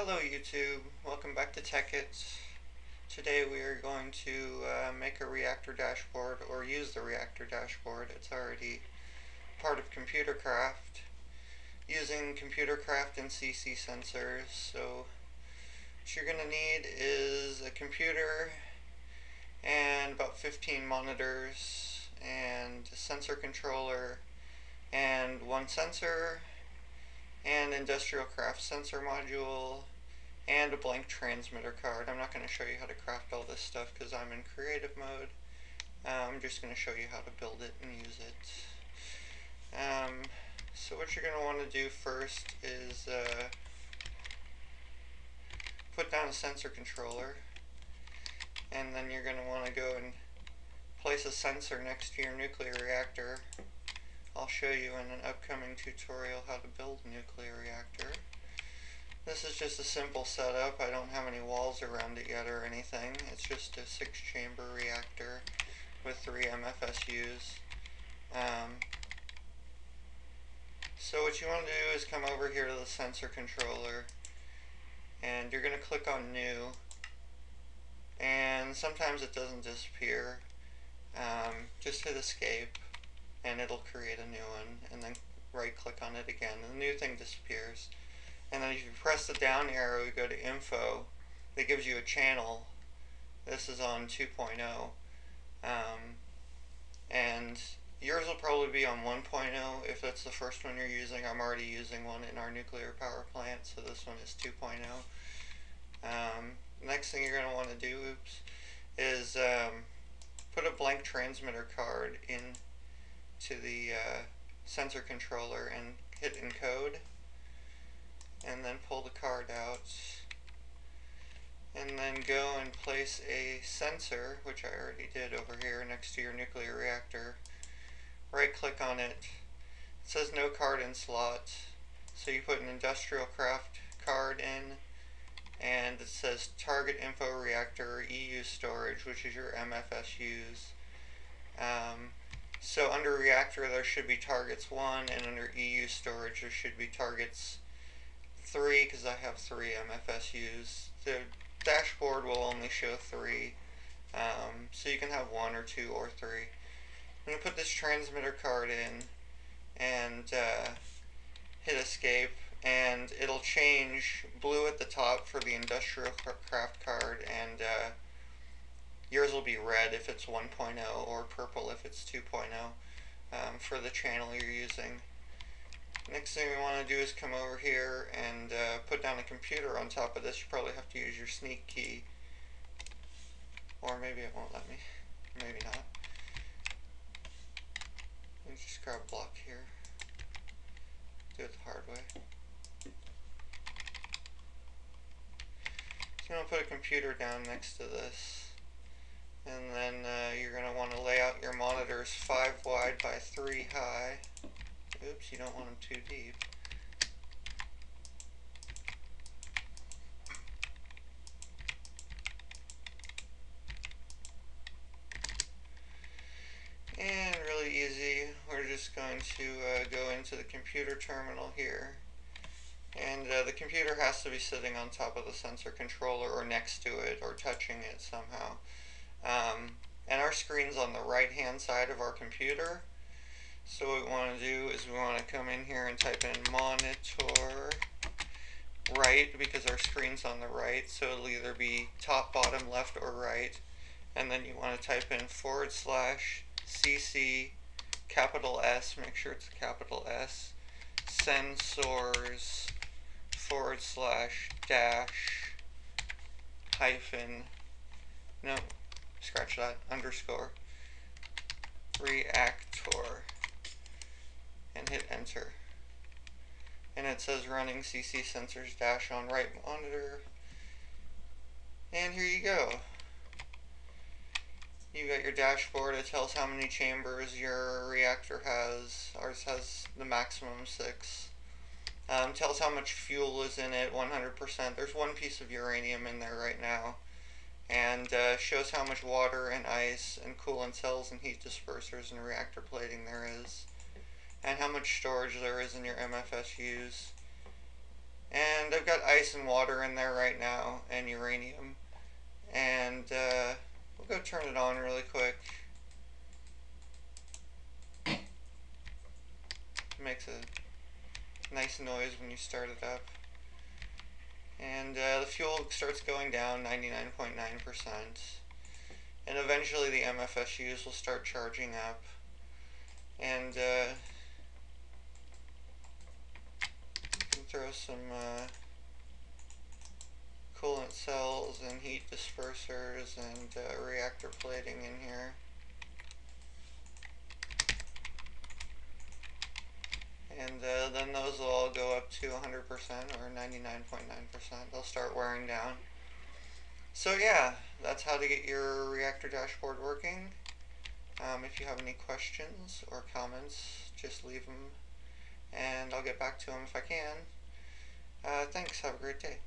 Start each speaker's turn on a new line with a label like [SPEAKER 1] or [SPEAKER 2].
[SPEAKER 1] Hello YouTube, welcome back to Tekkit. Today we are going to uh, make a reactor dashboard or use the reactor dashboard. It's already part of Computercraft using Computercraft and CC sensors. So what you're going to need is a computer and about 15 monitors and a sensor controller and one sensor and industrial craft sensor module and a blank transmitter card. I'm not going to show you how to craft all this stuff because I'm in creative mode. Uh, I'm just going to show you how to build it and use it. Um, so what you're going to want to do first is uh, put down a sensor controller and then you're going to want to go and place a sensor next to your nuclear reactor I'll show you in an upcoming tutorial how to build a nuclear reactor. This is just a simple setup. I don't have any walls around it yet or anything. It's just a six chamber reactor with three MFSUs. Um, so what you want to do is come over here to the sensor controller and you're going to click on new and sometimes it doesn't disappear. Um, just hit escape and it'll create a new one and then right click on it again and the new thing disappears. And then if you press the down arrow you go to info that gives you a channel. This is on 2.0 um, and yours will probably be on 1.0 if that's the first one you're using I'm already using one in our nuclear power plant so this one is 2.0 um, next thing you're going to want to do oops, is um, put a blank transmitter card in to the uh, sensor controller and hit encode and then pull the card out and then go and place a sensor which I already did over here next to your nuclear reactor right click on it. It says no card in slot so you put an industrial craft card in and it says target info reactor EU storage which is your MFSUs um, so under reactor there should be targets 1 and under EU storage there should be targets 3 because I have 3 MFSUs. The dashboard will only show 3 um, so you can have 1 or 2 or 3. I'm going to put this transmitter card in and uh, hit escape and it'll change blue at the top for the industrial craft card and uh, Yours will be red if it's 1.0 or purple if it's 2.0 um, for the channel you're using. Next thing we want to do is come over here and uh, put down a computer on top of this. You probably have to use your sneak key. Or maybe it won't let me. Maybe not. Let me just grab a block here. Do it the hard way. So I'm going to put a computer down next to this and then uh, you're going to want to lay out your monitors 5 wide by 3 high. Oops, you don't want them too deep. And really easy, we're just going to uh, go into the computer terminal here. And uh, the computer has to be sitting on top of the sensor controller or next to it or touching it somehow. Um, and our screen's on the right hand side of our computer. So what we want to do is we want to come in here and type in monitor right because our screen's on the right so it'll either be top, bottom, left, or right. And then you want to type in forward slash CC capital S, make sure it's capital S, sensors forward slash dash hyphen, scratch that, underscore, reactor, and hit enter. And it says running CC sensors dash on right monitor. And here you go. You got your dashboard, it tells how many chambers your reactor has. Ours has the maximum six. Um, tells how much fuel is in it, 100%. There's one piece of uranium in there right now and uh, shows how much water and ice and coolant cells and heat dispersers and reactor plating there is and how much storage there is in your MFSUs and I've got ice and water in there right now and uranium. And uh, we'll go turn it on really quick. makes a nice noise when you start it up. And uh, the fuel starts going down 99.9%. And eventually the MFSUs will start charging up. And uh, throw some uh, coolant cells and heat dispersers and uh, reactor plating in here. Uh, then those will all go up to 100% or 99.9%. They'll start wearing down. So yeah, that's how to get your reactor dashboard working. Um, if you have any questions or comments, just leave them and I'll get back to them if I can. Uh, thanks, have a great day.